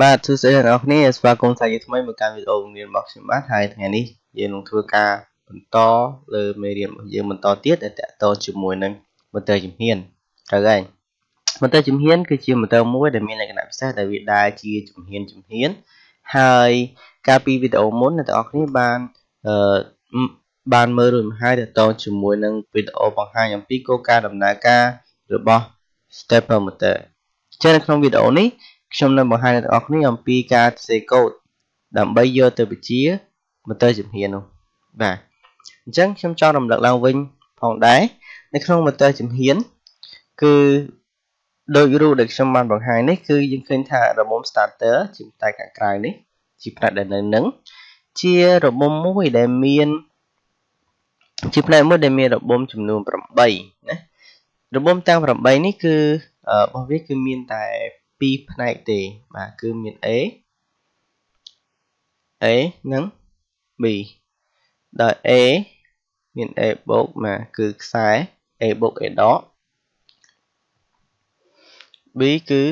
បាទសួស្តីអ្នកនរគ្នាស្វាគមន៍សាជាថ្មីមកកាន់វីដេអូបង្រៀនរបស់ខ្ញុំបាទហើយថ្ងៃនេះយើងនឹងធ្វើការបន្តលើមេរៀនរបស់យើងបន្តទៀតដែលតកតជាមួយនឹងមន្ទិលជំហានត្រូវហើយមន្ទិលជំហានគឺជាមន្ទិលមួយដែលមានលក្ខណៈពិសេសដែលវាដើរជាជំហានជំហានហើយកាលពីវីដេអូមុនអ្នកទាំងអស់គ្នាបានអឺបានមើលរួចមកហើយតកតជាមួយនឹងវីដេអូបង្ហាញអំពីគោលការណ៍ដំណើរការរបស់ stepper motor ចឹងនៅក្នុងវីដេអូនេះ ខ្ញុំនឹងបង្ហាញដល់អ្នកនរគ្នាអំពីការសរសេរកូដដើម្បីយកទៅវិជាមទ័យជំហាននោះបាទអញ្ចឹងខ្ញុំចង់រំលឹកឡើងវិញផងដែរនៅក្នុងមទ័យជំហាន គឺដោយរូបដែលខ្ញុំបានបង្ហាញនេះគឺយើងឃើញថារមុំ starter ជាតែខាងក្រៅនេះ ជាផ្នែកដែលនៅនឹងជារមុំមួយដែលមានជាផ្នែកមួយដែលមានរបុំចំនួន8ណារបុំទាំង8នេះគឺរបស់វាគឺមានតែ 2ផ្នែកទេបាទគឺមាន A A និង B ដោយ A មាន A បូកបាទគឺខ្សែ A បូក A ដក B គឺ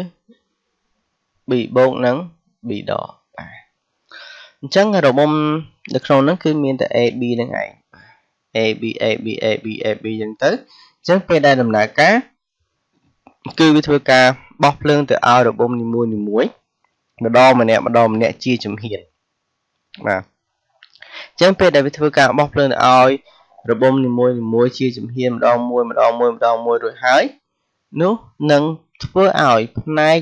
B បូកនិង B ដកបាទអញ្ចឹងរបំនៅក្នុងហ្នឹងគឺមានតែ A B នឹងឯង A B A B A B A B អញ្ចឹងទៅអញ្ចឹងពេលដែលដំណើរការ គឺវាធ្វើការបោះភ្លើងទៅឲ្យរបំនីមួយនីមួយម្ដងម្នាក់ម្ដងម្នាក់ជាជំហានបាទអញ្ចឹងពេលដែលវាធ្វើការបោះភ្លើងទៅឲ្យរបំនីមួយនីមួយជាជំហានម្ដងមួយម្ដងមួយម្ដងមួយរួចហើយនោះនឹងធ្វើឲ្យផ្នែក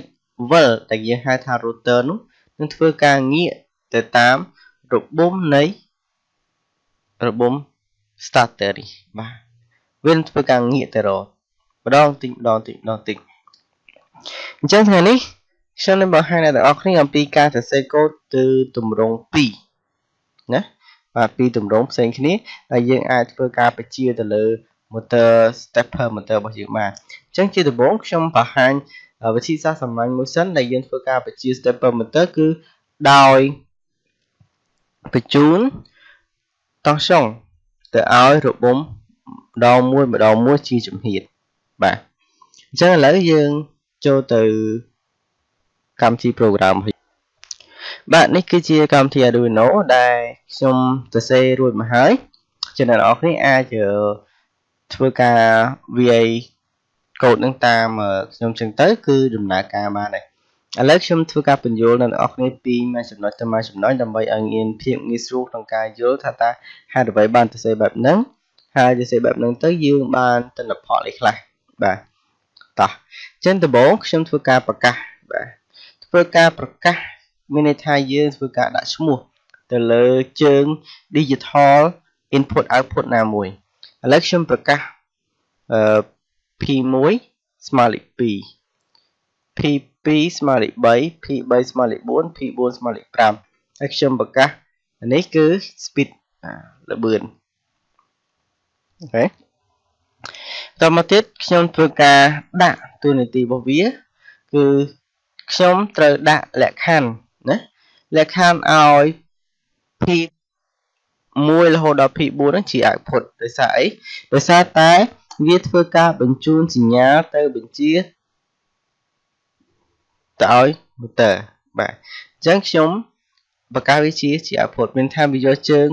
វិលដែលយើងហៅថា router នោះនឹងធ្វើការងាកទៅតាមរបំនៃរបំ starter នេះបាទវានឹងធ្វើការងាកទៅរក ម្ដងតិចម្ដងតិចម្ដងតិចអញ្ចឹងថ្ងៃនេះខ្ញុំនឹងបង្ហាញអ្នកទាំងអស់គ្នាអំពីការសរសេរកូដ từ ទម្រង់2ណាបាទពីរទម្រង់ផ្សេងគ្នាដែលយើងអាចធ្វើការបញ្ជាទៅលើ motor stepper motor របស់យើងបានអញ្ចឹងជាដំបូងខ្ញុំបង្ហាញវិធីសាស្ត្រសាមញ្ញមួយសិនដែលយើងធ្វើការបញ្ជា stepper motor គឺដោយបញ្ជូនតង់សុងទៅឲ្យរបំម្ដងមួយម្ដងមួយជាជំហាន បាទអញ្ចឹងឥឡូវយើងចូលទៅកម្មវិធី program បាទនេះគឺជាកម្មវិធី Arduino ដែលខ្ញុំសរសេររួចមកហើយចឹងអ្នកនរគ្នាអាចធ្វើការ VA កូដនឹងតាមខ្ញុំចឹងទៅ គឺដំណើរការបានដែរឥឡូវខ្ញុំធ្វើការបញ្យល់ដល់អ្នកនរគ្នាពីមួយចំណុចទៅមួយចំណុចដើម្បីឲ្យមានភាពងាយស្រួលក្នុងការយល់ថាតើហេតុអ្វីបានទៅសេបែបហ្នឹងហើយទៅសេបែបហ្នឹងទៅយើងបានទិន្នផលអីខ្លះ បាទតោះអញ្ចឹងដំបូងខ្ញុំធ្វើការប្រកាសបាទធ្វើការប្រកាសមានន័យថាយើងធ្វើការដាក់ឈ្មោះទៅលើជើង digital input output ណាមួយឥឡូវខ្ញុំប្រកាសអឺ P1 ស្មើលេខ2 P2 ស្មើលេខ3 P3 ស្មើលេខ4 P4 ស្មើលេខ5ហើយខ្ញុំប្រកាសនេះគឺ speed លបឿនអូខេ តមកទៀតខ្ញុំធ្វើការដាក់ទូនាទីរបស់វា គឺខ្ញុំត្រូវដាក់លក្ខខណ្ឌណាលក្ខខណ្ឌឲ្យ p 1រហូតដល់ p4 ហ្នឹងជា output ដោយសារអីដោយសារតែវាធ្វើការបញ្ជូនសញ្ញាទៅបញ្ជាទៅឲ្យ motor បាទអញ្ចឹងខ្ញុំបង្កើតវាជាជា output មានថាវាយកជើង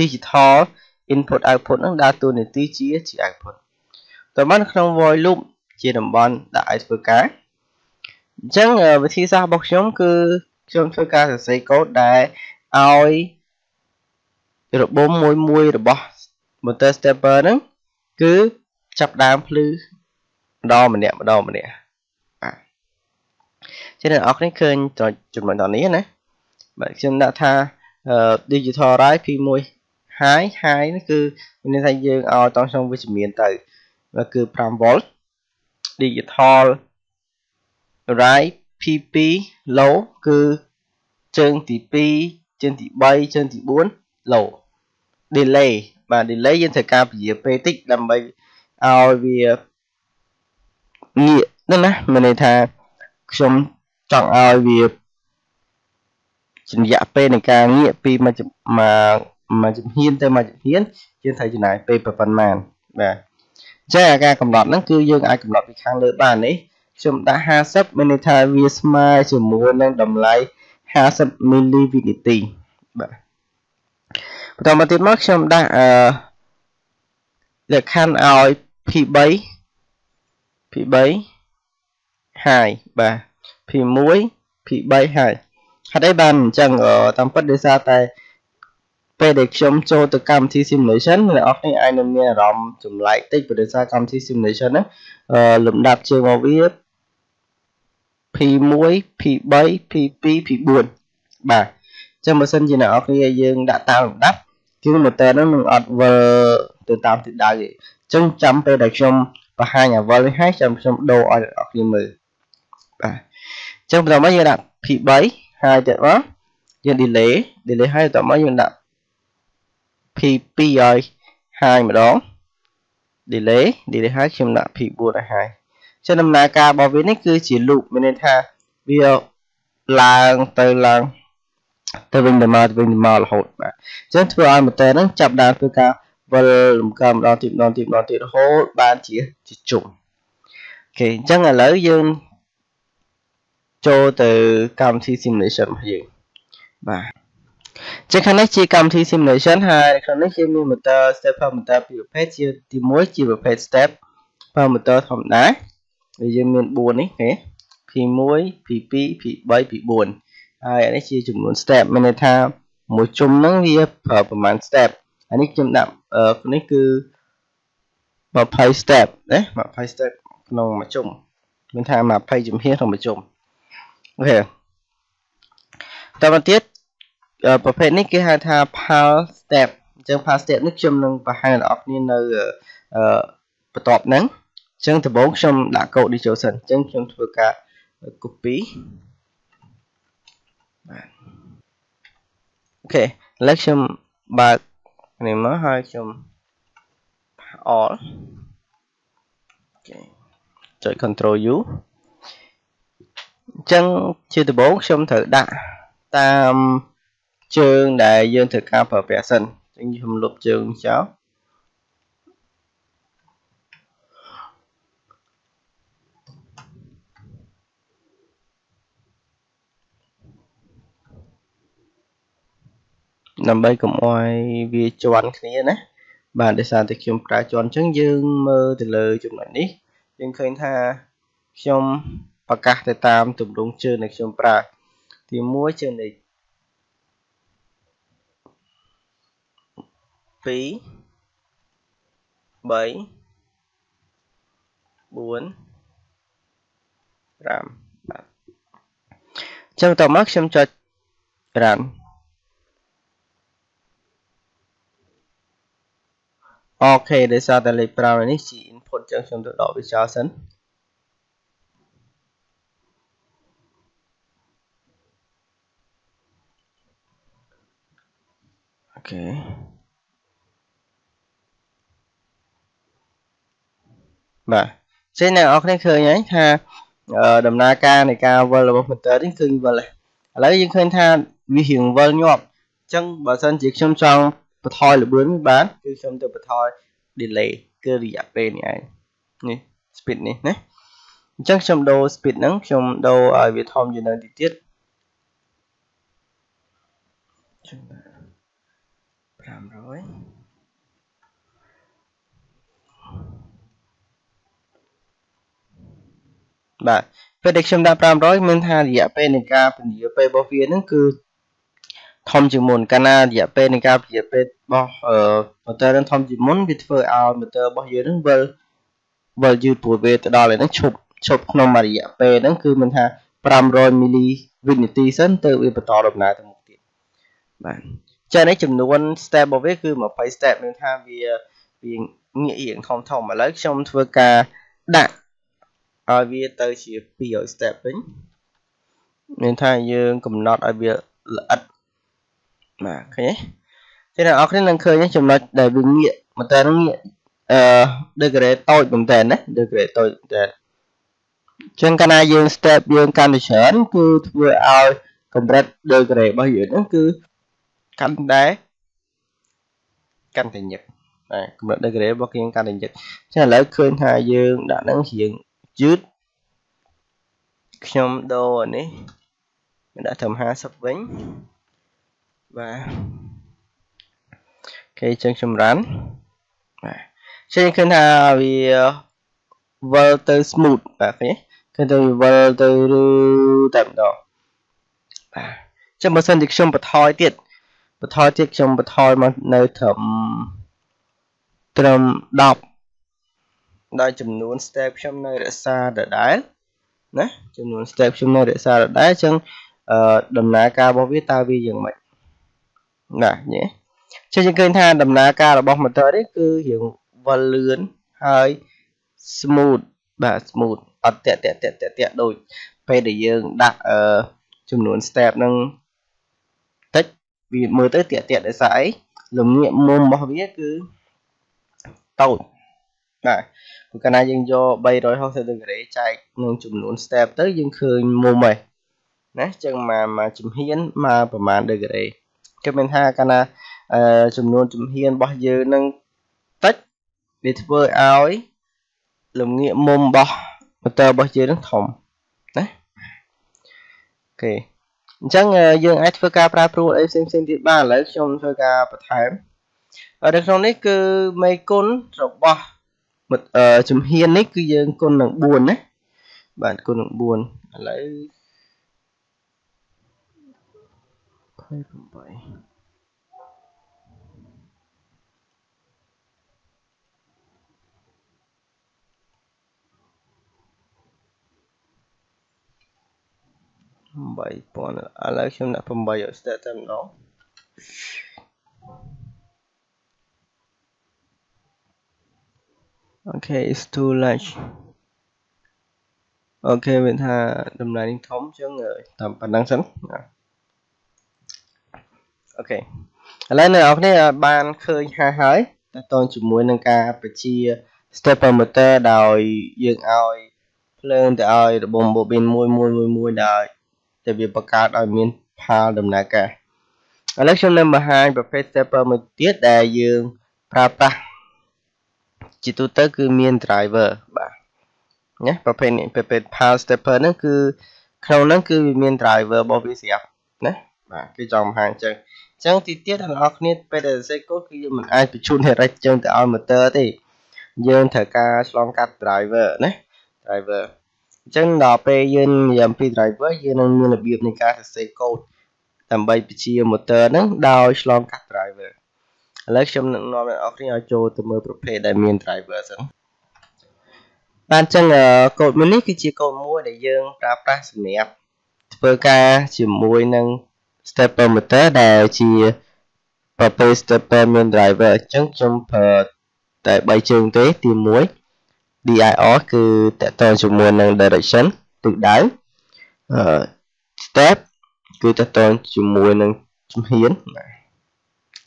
digital input output ហ្នឹងដើរតួនាទីជាជា output តើបានក្នុង void loop ជាតំបន់ដាក់ឲ្យធ្វើការអញ្ចឹងវិធីសាស្ត្ររបស់ខ្ញុំគឺខ្ញុំធ្វើការសរសេរកូដដែលឲ្យរបបមួយមួយរបស់ motor stepper ហ្នឹងគឺចាប់ដើមភ្លឺម្ដងម្នាក់ម្ដងម្នាក់បាទចឹងអ្នកនរគ្នាឃើញចំណុចដល់នេះណាបាទខ្ញុំដាក់ថា digital write p1 high high នេះគឺមានន័យថាយើងឲ្យតង់ក្នុងវិជ្ជមានទៅ គឺ 5V digital write P2 low គឺជើងទី2ជើងទី3ជើងទី4 low delay បាទ delay យើងត្រូវការពន្យាពេលតិចដើម្បីឲ្យវាងាកហ្នឹងណាមានន័យថាខ្ញុំចង់ឲ្យវារយៈពេលនៃការងាកពីមួយមួយជំហានទៅមួយជំហានយើងត្រូវចំណាយពេលប៉ុន្មានបាទអញ្ចឹងអាការកំណត់ហ្នឹងគឺយើងអាចកំណត់ពីខាងលើបាននេះខ្ញុំដាក់50មានន័យថាវាស្មើជាមួយនឹងតម្លៃ50មីលីវិនាទីបាទបន្តមកទៀតមកខ្ញុំដាក់អឺលក្ខខណ្ឌឲ្យ P3 P3 ហើយបាទ P1 P3 ហើយហេតុអីបានអញ្ចឹងតាមពិតដោយសារតែ ពេលដែលខ្ញុំចូលទៅកម្មវិធី simulation អ្នកនរគ្នាអាចនឹងមានអារម្មណ៍ចម្លែកតិចព្រោះដោយសារកម្មវិធី simulation ហ្នឹងអឺលំដាប់ជើងរបស់វា P1 P3 P2 P4 បាទអញ្ចឹងបើសិនជាអ្នកនរគ្នាយើងដាក់តាមលំដាប់គឺ motor ហ្នឹងនឹងអត់វិលទៅតាមទិសដៅទេអញ្ចឹងចាំពេលដែលខ្ញុំបង្ហាញអាវលនេះហើយចាំខ្ញុំដូរឲ្យអ្នកនរគ្នាមើលបាទអញ្ចឹងបន្តមកយើងដាក់ P3 ហើយទៀតមកយើង delay delay ហើយបន្តមកយើងដាក់ P2 ឲ្យហើយម្ដង delay delay ហើយខ្ញុំដាក់ P4 ឲ្យហើយចឹងដំណើរការរបស់វានេះគឺជា loop មានន័យថាវាឡើងទៅឡើងទៅវិញទៅមកទៅវិញទៅមករហូតបាទអញ្ចឹងធ្វើឲ្យ motor ហ្នឹងចាប់ដើមធ្វើការវិលលំកើម្ដងទៀតម្ដងទៀតម្ដងទៀតរហូតបានជាជាជុំអូខេអញ្ចឹងឥឡូវយើងចូលទៅកម្មវិធី simulation របស់យើងបាទ ជាខាងនេះជាកម្មវិធី simulation ហើយខាងនេះគេមាន motor step parameter ពីរប្រភេទជាទី1ជាប្រភេទ step parameter ធម្មតាវាយើងមាន4នេះគេ P1 P2 P3 P4 ហើយអានេះជាចំនួន step មានន័យថាមួយជុំហ្នឹងវាប្រើប្រហែល step អានេះខ្ញុំដាក់នេះគឺ20 step ណា20 step ក្នុងមួយជុំមានថា20ជំហានក្នុងមួយជុំអូខេតទៅទៀត ប្រភេទនេះគេហៅថា PAL step អញ្ចឹង PAL step នេះខ្ញុំនឹងបង្ហាញដល់អ្នកគ្នានៅបន្ទាប់ហ្នឹងអញ្ចឹងដំបូងខ្ញុំដាក់កូដនេះចូលសិនអញ្ចឹងខ្ញុំធ្វើការ copy បាទអូខេឥឡូវខ្ញុំបើកនេះមកហើយខ្ញុំ all អូខេចុច control U អញ្ចឹងជាដំបូងខ្ញុំត្រូវដាក់តាម ជើងដែលយើងត្រូវការប្រើប្រាស់សិនអញ្ចឹងខ្ញុំលុបជើងចោលដើម្បីកុំឲ្យវាជន់គ្នាណាបាទដោយសារតែខ្ញុំប្រើជន់អញ្ចឹងយើងមើលទៅលើចំណុចនេះយើងឃើញថាខ្ញុំប្រកាសទៅតាមទម្រង់ជើងដែលខ្ញុំប្រើទី1ជើងនេះ 2 3 4 5បាទចឹងតមកខ្ញុំចុច run អូខេដោយសារតែលេខ5នេះជា input ចឹងខ្ញុំទៅដកវាចោលសិនអូខេ បាទចេញអ្នកនរគ្នាឃើញហើយថាដំណើរការនៃការវិលរបស់ motor នេះគឺវិលហើយឥឡូវយើងឃើញថាវារៀងវិលញាប់អញ្ចឹងបើសិនជាខ្ញុំចង់បន្ថយល្បឿនបានគឺខ្ញុំទៅបន្ថយ delay គឺរយៈពេលនេះឯងនេះ speed នេះណាអញ្ចឹងខ្ញុំដូរ speed ហ្នឹងខ្ញុំដូរឲ្យវាធំជាងនឹងតិចទៀត500 បាទពេលដែលខ្ញុំដាក់500មានថារយៈពេលនៃការពន្យាពេលរបស់វានឹងគឺធំជាងមុនកាលណារយៈពេលនៃការពន្យាពេលរបស់អឺ motor នឹងធំជាងមុនវាធ្វើឲ្យ motor របស់យើងនឹងវិលវិលយឺតព្រោះវាទៅដល់ឯហ្នឹងឈប់ឈប់ក្នុងរយៈពេលហ្នឹងគឺមានថា500មីលីវិនាទីសិនទៅវាបន្តដំណើរទៅមុខទៀតបាទចានេះចំនួន step របស់វាគឺ20 step មានថាវាវាងាករៀងធំធំឥឡូវខ្ញុំធ្វើការដាក់ ឲ្យវាទៅជា200 step វិញមានថាយើងកំណត់ឲ្យវាល្អិតបាទឃើញទេអ្នកនរគ្នានឹងឃើញចំណុចដែលវាងាកមកតែនឹងងាកអឺ degree តូចមែនតើណា degree តូចតែចឹងកាលណាយើង step យើងកាន់តែច្រើនគឺធ្វើឲ្យកម្រិត degree របស់យើងហ្នឹងគឺកាន់តែកាន់តែញឹកបាទកម្រិត degree របស់យើងកាន់តែញឹកចឹងឥឡូវឃើញថាយើងដាក់ហ្នឹងរៀង យឺតខ្ញុំដូរអានេះមិនដាក់ត្រឹម50វិញបាទគេចឹងចម្រាន់បាទចឹងឃើញថាវាវិលទៅ smooth បាទឃើញឃើញទៅវិលទៅឬតែម្ដងបាទចឹងបើសិនជាខ្ញុំបន្ថយទៀតបន្ថយទៀតខ្ញុំបន្ថយមកនៅត្រឹមត្រឹម10 ដោយចំនួន step ខ្ញុំនៅរក្សាដដែលណាចំនួន step ខ្ញុំនៅរក្សាដដែលអញ្ចឹងអឺដំណើរការរបស់វាតើវាយ៉ាងម៉េចណាញ៉េចឹងយើងឃើញថាដំណើរការរបស់ motor នេះគឺរៀងវិលលឿនហើយ smooth បាទ smooth អត់តាក់តាក់តាក់តាក់ដូចពេលដែលយើងដាក់អឺចំនួន step នឹងតិចវាមើលទៅតាក់តាក់ដោយសារអីលំងាកមុំរបស់វាគឺតូច បាទព្រោះកាលណាយើងយក360ដឺក្រេចែកនឹងចំនួន step ទៅយើងឃើញមុំហើយណាចឹងមកមកជំហានមកប្រហែលដឺក្រេគឺមានថាកាលណាអឺចំនួនជំហានរបស់យើងនឹងតិចវាធ្វើឲ្យលំងាកមុំរបស់ motor របស់យើងនឹងធំណាអូខេអញ្ចឹងយើងអាចធ្វើការប្រែប្រួលអីផ្សេងផ្សេងទៀតបានឥឡូវខ្ញុំធ្វើការបន្ថែមនៅក្នុងនេះគឺមេគុណរបស់ ជំហាននេះគឺយើងគុណនឹង4ណាបាទគុណនឹង4ឥឡូវ288000ឥឡូវខ្ញុំដាក់8ឲ្យស្ទើរតែម្ដង អូខេ is too large អូខេមានថាតម្លៃនេះធំជាងតាមប៉ុណ្ណឹងសិន okay ឥឡូវអ្នកទាំងអស់គ្នាបានឃើញហើយហើយតើតជាមួយនឹងការបញ្ជា stepper motor ដោយយើងឲ្យភ្លើងទៅឲ្យរបង bobin មួយមួយមួយមួយដោយតែវាបង្កើតឲ្យមាន pulse ដំណើរការឥឡូវខ្ញុំនឹងបង្ហាញប្រភេទ stepper មួយទៀតដែលយើងប្រើប្រាស់ ជាទូទៅគឺមាន driver បាទណាប្រភេទនេះប្រភេទ pal stepper ហ្នឹងគឺក្នុងហ្នឹងគឺវាមាន driver របស់វាស្រាប់ណាបាទគឺចង់បង្ហាញអញ្ចឹងអញ្ចឹងទីទៀតអ្នកនរគ្នាពេលដែលសរសេរកូដគឺយើងមិនអាចបញ្ជូន direct ចឹងទៅឲ្យ motor ទេយើងត្រូវការឆ្លងកាត់ driver ណា driver អញ្ចឹងដល់ពេលយើងនិយាយអំពី driver យើងនឹងមានរបៀបនៃការសរសេរកូដដើម្បីបញ្ជា motor ហ្នឹងដោយឆ្លងកាត់ driver ឥឡូវខ្ញុំនឹងនាំអ្នកនរគ្នាឲ្យចូលទៅមើលប្រភេទដែលមាន driver សិនបានចឹងកូដមួយនេះគឺជាកូដមួយដែលយើងប្រើប្រាស់សម្រាប់ធ្វើការជាមួយនឹង stepper motor ដែលជាប្រភេទ stepper មាន driver អញ្ចឹងខ្ញុំប្រើតែ3ជើងទេទី1 dir គឺតកតងជាមួយនឹង direction ទិសដៅអឺ step គឺតកតងជាមួយនឹងជំហាន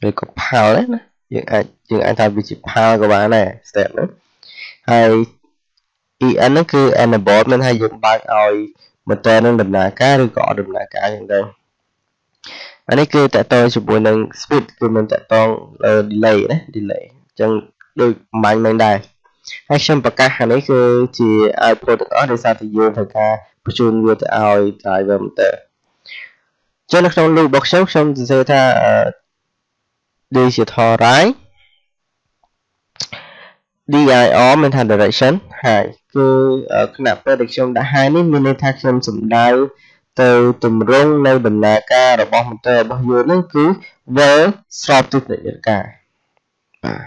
ឬក៏ pal ណាយើងអាចយើងអាចថាវាជា pal ក៏បានដែរ step ហ្នឹងហើយ en ហ្នឹងគឺ enable មានថាយើងបើកឲ្យ motor នឹងដំណើរការឬក៏អត់ដំណើរការយ៉ាងដែរអានេះគឺតកតងជាមួយនឹង speed គឺមិនតកតង delay ណា delay អញ្ចឹងដូចអំបញ្ញនឹងដែរហើយខ្ញុំប្រកាសអានេះគឺជា output ទាំងអស់ដោយសារតែយើងត្រូវការបញ្ជូនវាទៅឲ្យ driver motor ចឹងនៅក្នុង loop របស់ខ្ញុំខ្ញុំសរសេរថា digital right dir មានថា direction ហើយគឺគណៈពេលដែលខ្ញុំដាក់ high នេះមានន័យថាខ្ញុំសំដៅទៅទម្រង់នៅដំណើរការរបស់ motor របស់យើងនឹងគឺ well ស្របទិសនៃការបាទ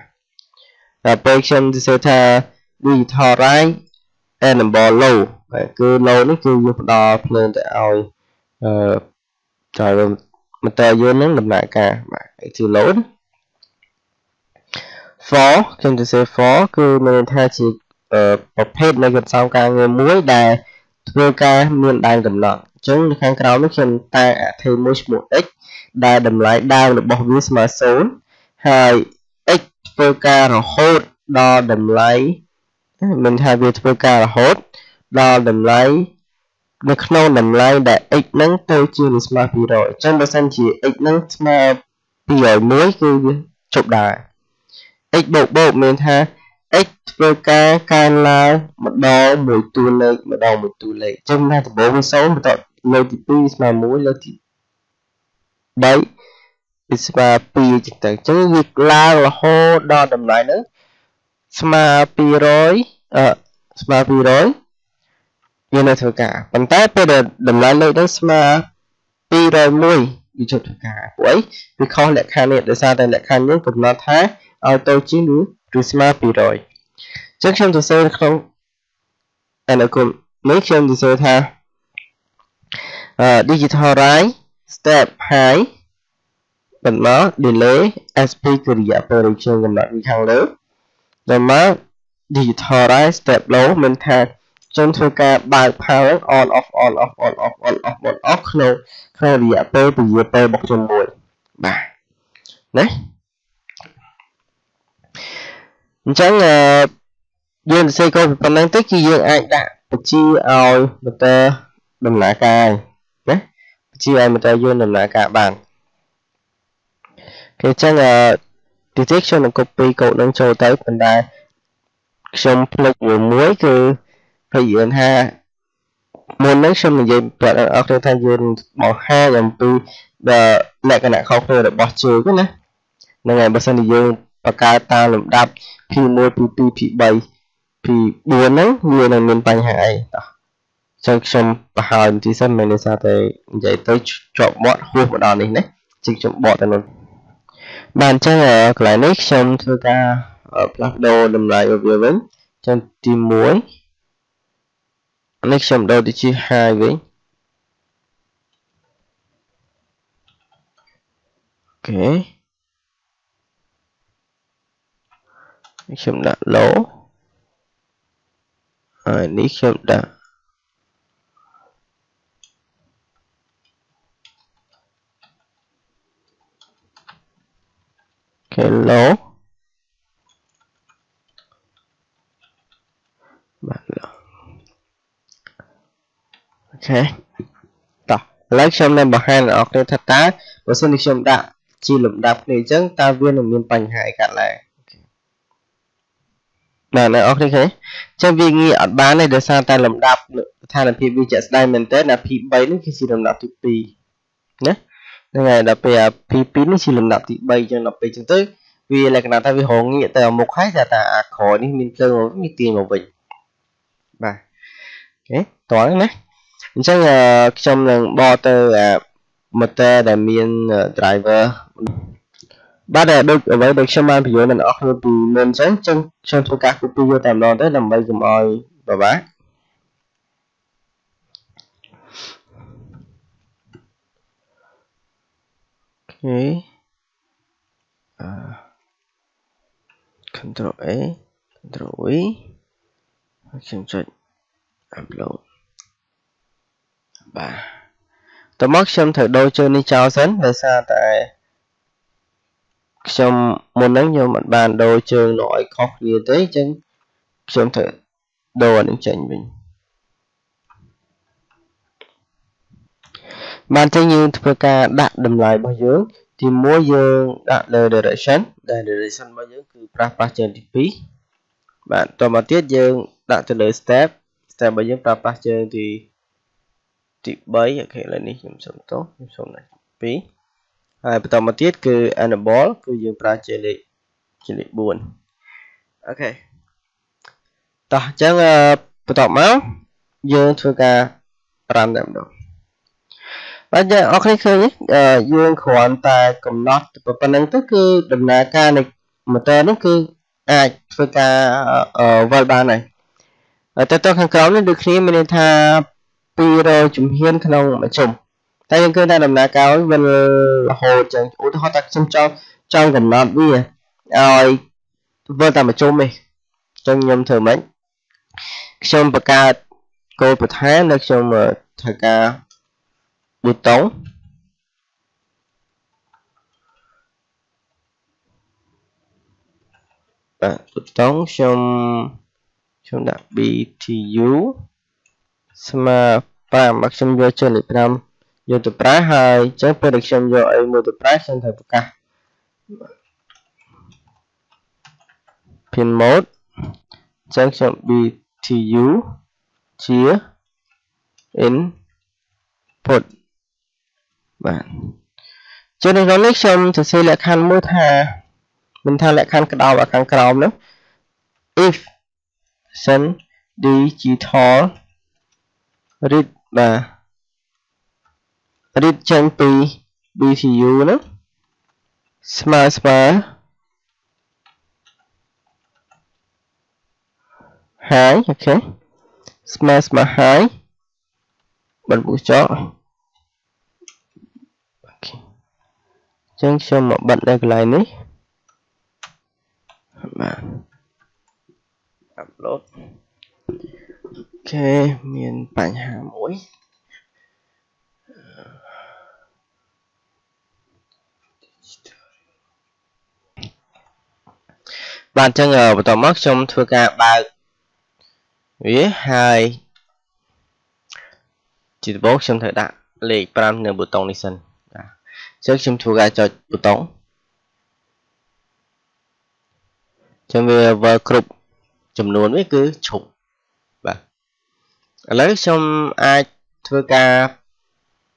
ដល់ពេលខ្ញុំសរសេរថា digital right enable low បាទគឺ low នេះគឺយើងផ្ដល់ភ្លើងទៅឲ្យអឺចៅ motor យើងនឹងដំណើរការបាទ active load for ខ្ញុំសរសេរ for គឺមានន័យថាជាប្រភេទនៃកិច្ចសោការងារមួយដែលធ្វើការមានដែនកំណត់អញ្ចឹងនៅខាងក្រោមនេះខ្ញុំតែអធិមួយឈ្មោះ x ដែលតម្លៃដើមរបស់វាស្មើ0ហើយ x ធ្វើការរហូតដល់តម្លៃមិនថាវាធ្វើការរហូតដល់តម្លៃ នៅក្នុងតម្លៃដែល x ហ្នឹងទៅជាស្មើ200អញ្ចឹងបើសិនជា x ហ្នឹងស្មើ201គឺវាជប់ដែរ x បូកបូកមានថា x ធ្វើការកើនឡើងម្ដងមួយតួលេខម្ដងមួយតួលេខអញ្ចឹងណាដំបូងវា0បន្ទាប់លើកទី2ស្មើ1លើកទី3វាស្មើ2អញ្ចឹងទៅអញ្ចឹងវាឡើងរហូតដល់តម្លៃហ្នឹងស្មើ200អឺស្មើ200 យើងនៅធ្វើការប៉ុន្តែពេលដែលតម្លៃលេខហ្នឹងស្មើ201វាជប់ធ្វើការពួកអីវាខុសលក្ខខណ្ឌនេះដោយសារតែលក្ខខណ្ឌយើងកំណត់ថាឲ្យតូចជាងឬឬស្មើ200អញ្ចឹងខ្ញុំសរសេរក្នុង anagram នេះខ្ញុំសរសេរថា digital write step high បន្មក delay sp គឺរយៈពេលដែលខ្ញុំកំណត់ខាងលើដល់មក digital write step low មានថា ខ្ញុំធ្វើការបើក power on off on off on off on off on off ក្នុងក្នុងរយៈពេលពជាពេលបុកជុំមួយបាទណាអញ្ចឹងយើងសរសេរកូដប៉ុណ្ណឹងទៅគឺយើងអាចដាក់បញ្ជាឲ្យ motor ដំណើរការណាបញ្ជាឲ្យ motor យើងដំណើរការបានគេអញ្ចឹងទីទីខ្ញុំនឹង copy កូដនឹងចូលទៅប៉ុន្តែខ្ញុំភ្លេចមួយមួយគឺ ភ័យយើងថាមុននេះខ្ញុំនិយាយប្រាប់អ្នកនរគ្នាថាយើងបង្ហាញអំពីលក្ខណៈខុសគ្នារបស់ជើងណាហ្នឹងហើយបើសិនជាយើងបង្កើតតាមលំដាប់ P1 P2 P3 P4 ហ្នឹងវានឹងមានបញ្ហាអីតោះចឹងខ្ញុំបង្ហាញបន្តិចសិនមិនដោយសារតែនិយាយទៅជាប់មាត់ហួសមកដល់នេះណាជាងខ្ញុំបកទៅនោះបាទអញ្ចឹងកន្លែងនេះខ្ញុំធ្វើការផ្លាស់ប្ដូរតម្លៃរបស់វាវិញចឹងទី1 នេះខ្ញុំដូរទៅជា high វិញអូខេខ្ញុំដាក់ low ហើយនេះ ខ្ញុំដាក់ hello បាទអូខេតោះឥឡូវខ្ញុំនឹងបង្ហាញអ្នកនរថាតើបើសិនជាខ្ញុំដាក់ជាលំដាប់គ្នាអញ្ចឹងតើវានឹងមានបញ្ហាអីកើតឡើងបាទអ្នកនរគ្នាឃើញចឹងវាងាយអត់បានទេដោយសារតែលំដាប់ស្ថានភាពវាជាក់ស្ដែងមែនទែនដល់ P3 នេះគឺជាលំដាប់ទី2ណាហ្នឹងហើយដល់ពេល P2 នេះជាលំដាប់ទី3ចឹងដល់ពេលចឹងទៅវាលក្ខណៈថាវារងងាកទៅមុខហើយតែថាអាក្រោយនេះមានភ្លើងមកទាញមកវិញបាទអូខេតោះណា អញ្ចឹងខ្ញុំនឹងបកទៅអា motor ដែលមាន driver បាទដូចអ្វីដែលខ្ញុំបានបញ្យល់ដល់អ្នកនរពីមុនអញ្ចឹងចឹងខ្ញុំធ្វើការ copy យកតែម្ដងទៅដើម្បីកុំឲ្យពិបាកអូខេអឺ Ctrl A Ctrl V ហើយខ្ញុំចុច upload បាទតមកខ្ញុំត្រូវដូរជើងនេះចោលសិនដោយសារតែខ្ញុំមុនហ្នឹងខ្ញុំមិនបានដូរជើងនោះឲ្យខុសគ្នាទេអញ្ចឹងខ្ញុំត្រូវដូរអានេះចេញវិញបានចឹងយើងធ្វើការដាក់តម្លៃរបស់យើងទី1យើងដាក់លើ direction ដែល direction របស់យើងគឺប្រាស់ប្រាស់ជើងទី2បាទតមកទៀតយើងដាក់ទៅលើ step step របស់យើងប្រើប្រាស់ជើងទី ទី3អូខេឥឡូវនេះខ្ញុំសុំទោសខ្ញុំសុំណា2ហើយបន្តមកទៀតគឺ enable គឺយើងប្រើជាលេខជាលេខ4អូខេតោះអញ្ចឹងបន្តមកយើងធ្វើការ run តែម្ដងបាទយ៉ាងអរគុណឃើញយើងគ្រាន់តែកំណត់ប៉ុណ្្នឹងទៅគឺដំណើរការនៃ motor នេះគឺអាចធ្វើការវិលបានហើយតែទៅខាងក្រោមនេះដូចគ្នាមានន័យថា 200ជំហានក្នុងមួយជុំតែយើងឃើញថាដំណើរការវារហូតចឹងឧទាហរណ៍តែខ្ញុំចង់ចង់កំណត់វាឲ្យធ្វើតែមួយជុំទេចឹងខ្ញុំធ្វើម៉េចខ្ញុំបង្កើតគោលបន្ថែមនៅខ្ញុំធ្វើការប៊ូតុងបាទប៊ូតុងខ្ញុំខ្ញុំដាក់ BTU ស្មើ5មកខ្ញុំយកជើងលេខ5យកទៅប្រើហើយអញ្ចឹងពេលដែលខ្ញុំយកអីមួយទៅប្រើខ្ញុំត្រូវប្រកាស pin mode ចឹងខ្ញុំ btu ជា input បាទចឹងនៅក្នុងនេះខ្ញុំសរសេរលក្ខខណ្ឌមួយថាមិនថាលក្ខខណ្ឌក្តោបខាងក្រោមនោះ if sen digital read បាទ read ចេញពី BTU ហ្នឹងស្មើស្មើ hai ok ស្មើស្មើហើយបន្ពុះចោអូខេអញ្ចឹងខ្ញុំមកបិទនៅកន្លែងនេះបាទ upload អូ ខេមានបញ្ហាមួយបាទអញ្ចឹងបន្តមកខ្ញុំធ្វើការបើកវាហើយជាដំបូងខ្ញុំត្រូវដាក់លេខ5នៅប៊ូតុងនេះសិនបាទអញ្ចឹងខ្ញុំធ្វើការចុចប៊ូតុងចឹងវាវើគ្រប់ចំនួនវាគឺឈប់បាទ ឥឡូវខ្ញុំអាចធ្វើការ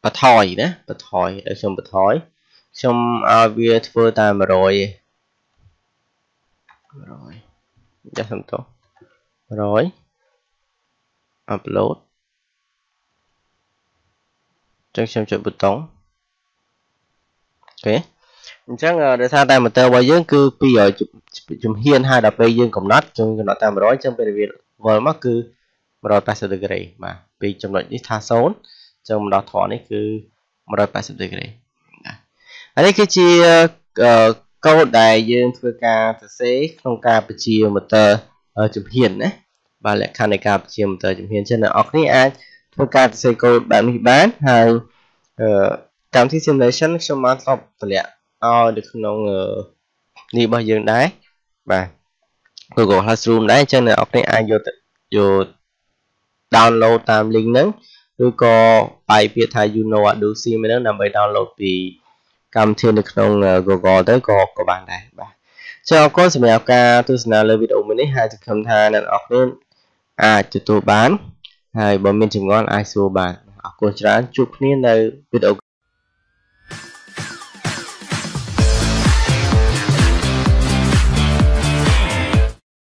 បថយណាបថយឲ្យខ្ញុំបថយខ្ញុំឲ្យវាធ្វើតែ100ឯង100ចាស់សំទោ100 upload ចឹងខ្ញុំចុចប៊ូតុងអូខេអញ្ចឹងដោយសារតែ motor របស់យើងគឺ200ជំហានហើយដល់ពេលយើងកំណត់យើងកំណត់តាម100អញ្ចឹងពេលវាវិលមកគឺ 180 degree បាទពីចំណុចនេះថា0អញ្ចឹងមកដល់ធរនេះគឺ180 degree ហើយនេះគឺជាកូដដែលយើងធ្វើការសរសេរក្នុងការបញ្ជា motor ជំហានណាបាទលក្ខខណ្ឌនៃការបញ្ជាមន្ទិលជំហានចឹងអ្នកនរគ្នាអាចធ្វើការសរសេរកូដបែបនេះបានហើយកម្មវិធី simulation ខ្ញុំបានធ្លាប់តម្លាក់ឲ្យនៅក្នុងនេះរបស់យើងដែរបាទ Google Classroom ដែរអញ្ចឹងអ្នកនរគ្នាអាចយកយក download តាម link ហ្នឹងឬក៏បាយពាក្យថា you know Ado Sim ហ្នឹងដើម្បី download ពីកម្មវិធីនៅក្នុង Google ទៅក៏ក៏បានដែរបាទចាអរគុណសម្រាប់ការទស្សនាលើវីដេអូមួយនេះហើយសង្ឃឹមថាអ្នកនរគ្នាអាចទទួលបានហើយបើមានចម្ងល់អាចសួរបានអរគុណច្រើនជួបគ្នានៅវីដេអូ